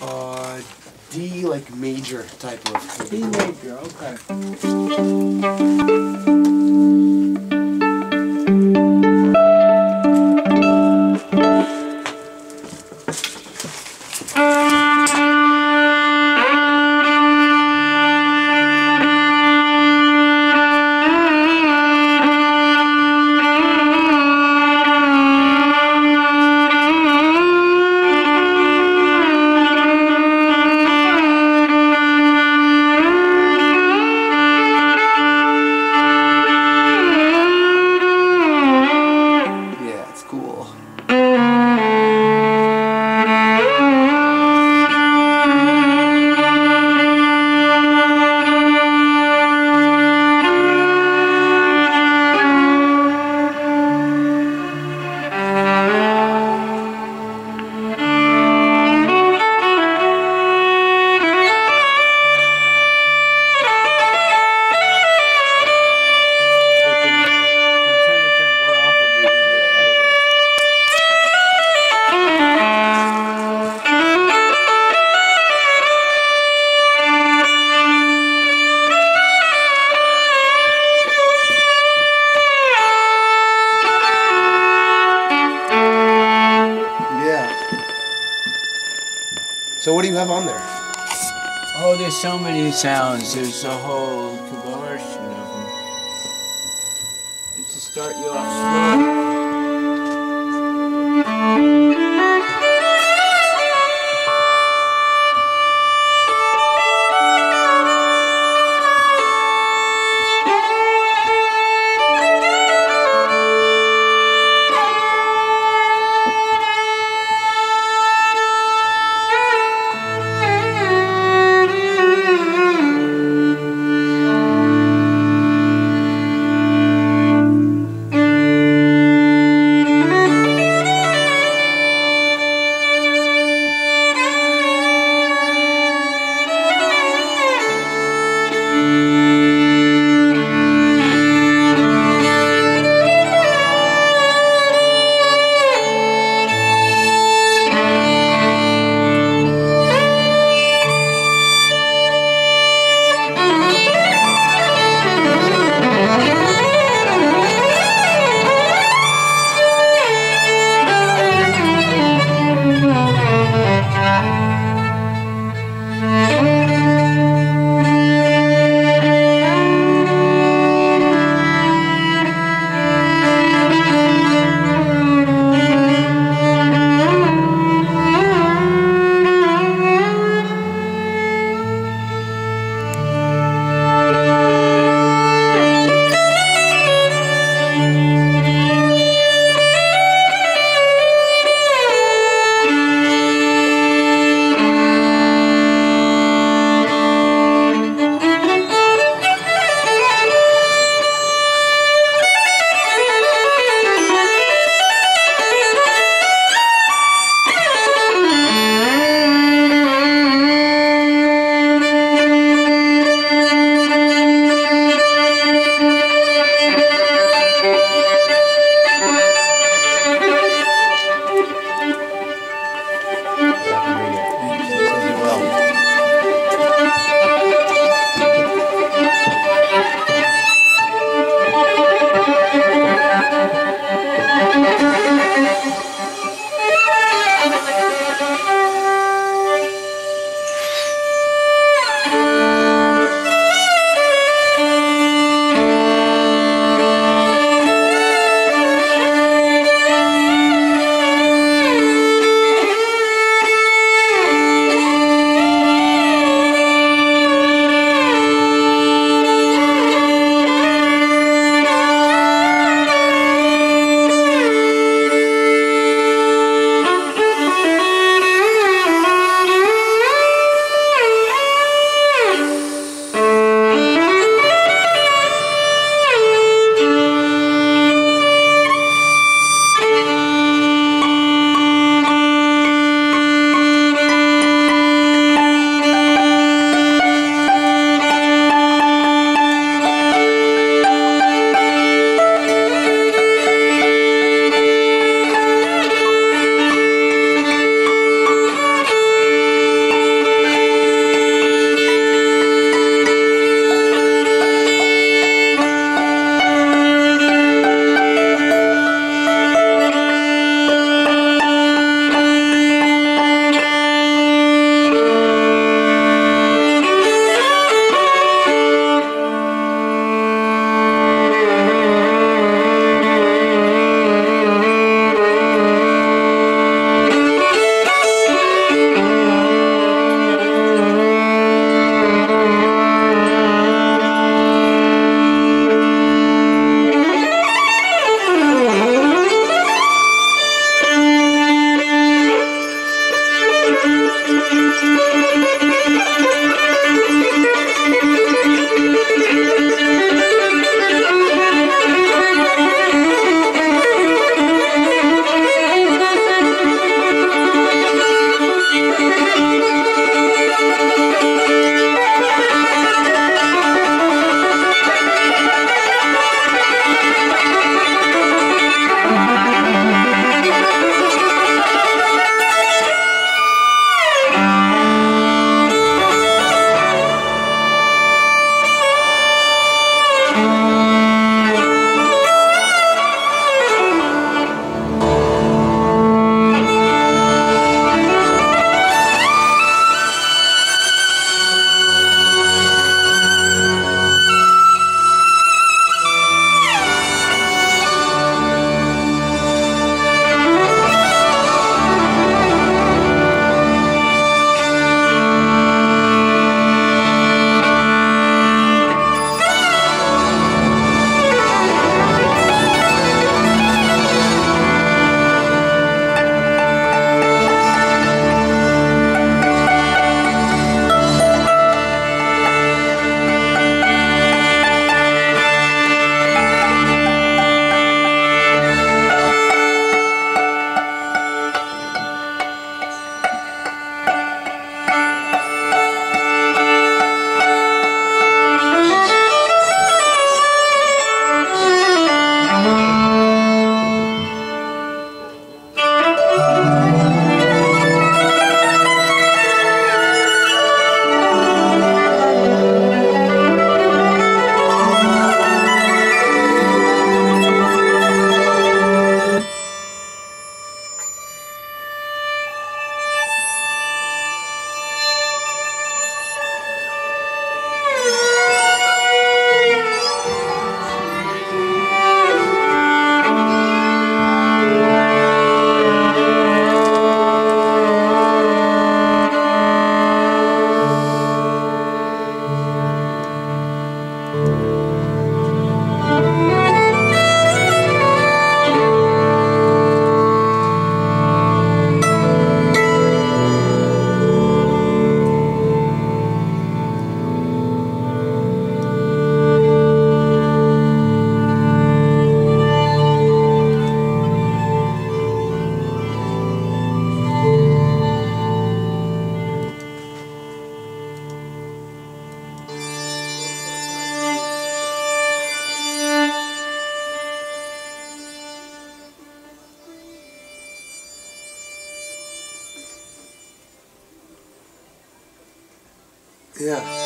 Uh, D like major type of. D major, okay. So what do you have on there? Oh, there's so many sounds. There's a whole conversion of them. Just to start you off slow. Yeah.